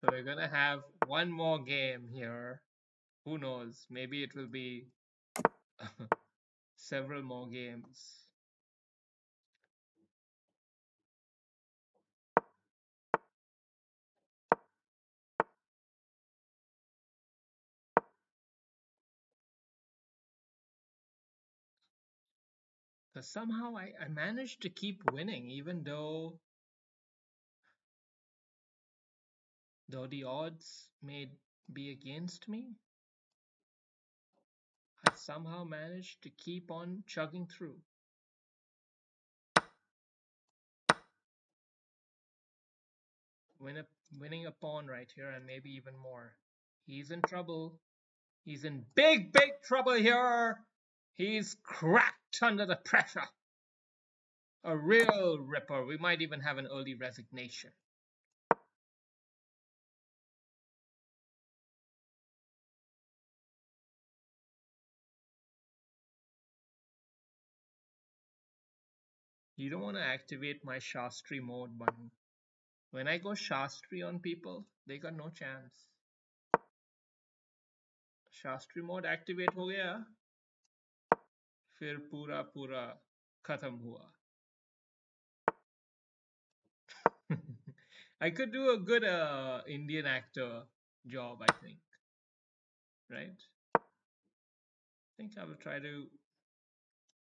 So we're gonna have one more game here. Who knows? Maybe it will be several more games. Somehow I, I managed to keep winning even though though the odds may be against me. I somehow managed to keep on chugging through. Win a, winning a pawn right here and maybe even more. He's in trouble. He's in big, big trouble here. He's cracked under the pressure. A real ripper. We might even have an early resignation. You don't want to activate my Shastri mode button. When I go Shastri on people, they got no chance. Shastri mode activate हो गया फिर पूरा पूरा खत्म हुआ I could do a good uh, Indian actor job, I think. Right? I think I will try to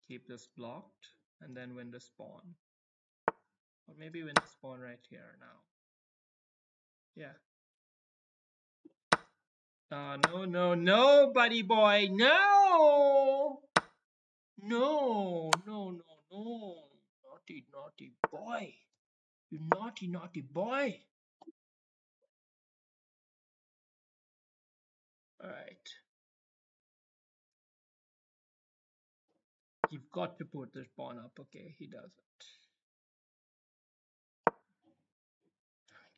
keep this blocked and then win the pawn. Or maybe win the pawn right here now. Yeah. Uh, no, no, no, buddy boy, no! No, no, no, no. Naughty, naughty boy. You naughty, naughty boy. Alright. You've got to put this pawn up. Okay, he does it.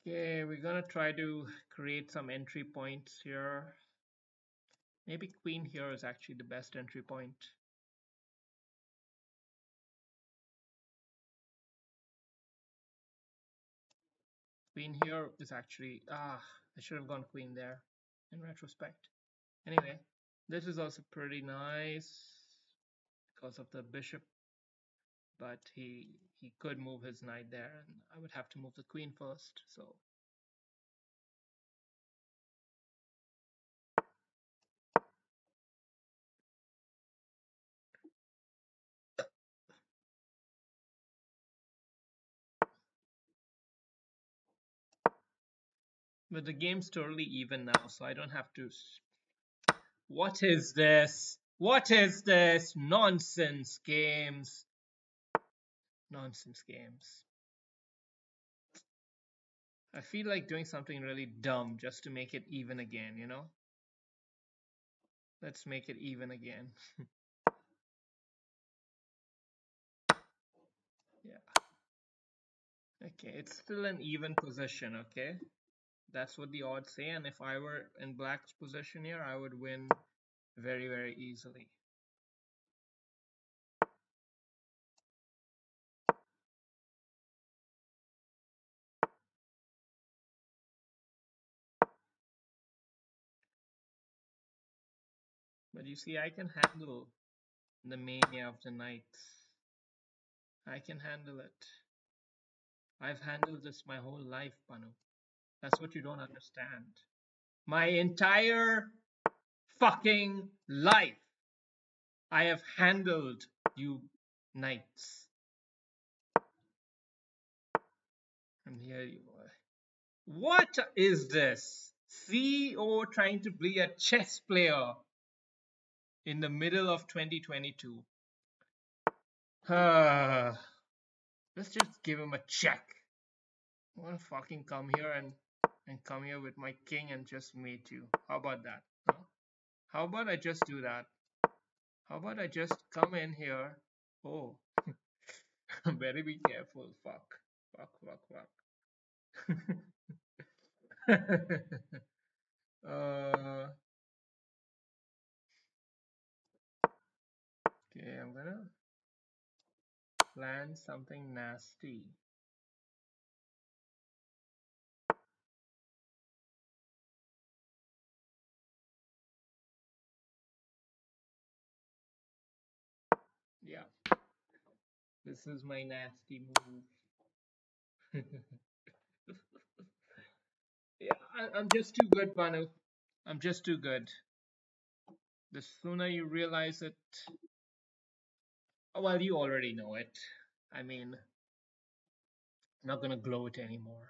Okay, we're gonna try to create some entry points here. Maybe queen here is actually the best entry point. Queen here is actually, ah, I should have gone queen there in retrospect. Anyway, this is also pretty nice because of the bishop but he he could move his knight there and I would have to move the queen first so But the game's totally even now, so I don't have to... What is this? What is this? Nonsense games. Nonsense games. I feel like doing something really dumb just to make it even again, you know? Let's make it even again. yeah. Okay, it's still an even position, okay? That's what the odds say, and if I were in black's position here, I would win very, very easily. But you see, I can handle the mania of the night. I can handle it. I've handled this my whole life, Banu. That's what you don't understand. My entire fucking life. I have handled you knights. And here you are. What is this? CEO trying to be a chess player in the middle of 2022. Uh, let's just give him a check. I want to fucking come here and and come here with my king and just mate you. How about that? How about I just do that? How about I just come in here? Oh, better be careful. Fuck, fuck, fuck, fuck. uh, okay, I'm gonna plan something nasty. This is my nasty move. yeah, I, I'm just too good, Banu. I'm just too good. The sooner you realize it, well, you already know it. I mean, I'm not gonna glow it anymore.